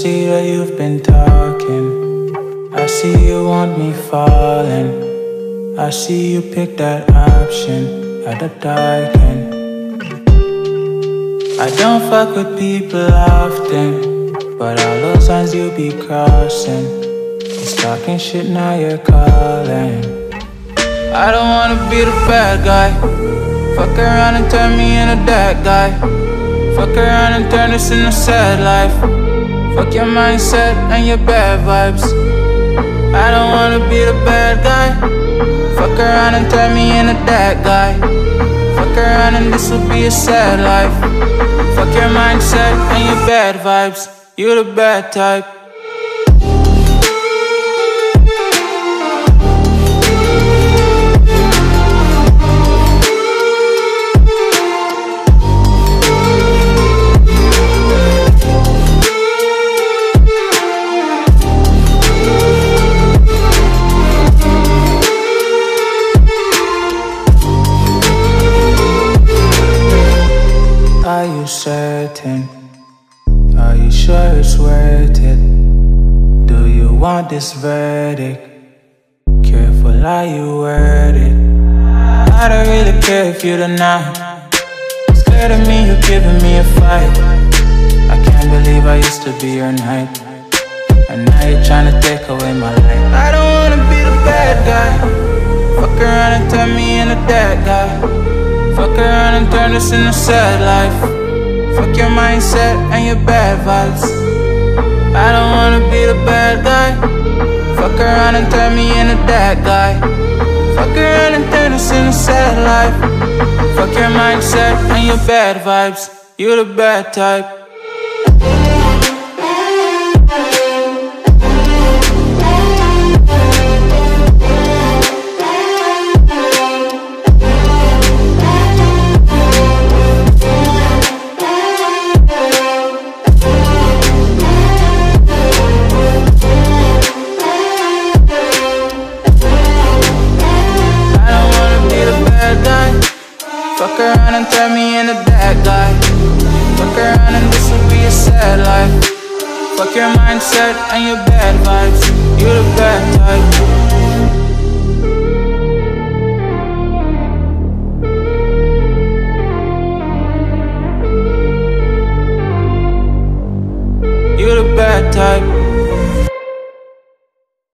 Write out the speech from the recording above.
see that you've been talking. I see you want me falling. I see you pick that option at the dark end. I don't fuck with people often, but all those signs you be crossing. It's talking shit now you're calling. I don't wanna be the bad guy. Fuck around and turn me into that guy. Fuck around and turn this into sad life. Fuck your mindset and your bad vibes. I don't wanna be the bad guy. Fuck around and turn me into that guy. Fuck around and this will be a sad life. Fuck your mindset and your bad vibes. You the bad type. Are you certain? Are you sure it's worth it? Do you want this verdict? Careful how you word it. I don't really care if you deny. Scared of me, you're giving me a fight. I can't believe I used to be your knight. And now you're trying to take away my life. I don't wanna be the bad guy. Fuck around and turn me into that guy. Turn this into sad life. Fuck your mindset and your bad vibes. I don't wanna be the bad guy. Fuck around and turn me into that guy. Fuck around and turn this into sad life. Fuck your mindset and your bad vibes. You the bad type. Around and turn me into that guy. Fuck around and this will be a sad life. Fuck your mindset and your bad vibes. You the bad type.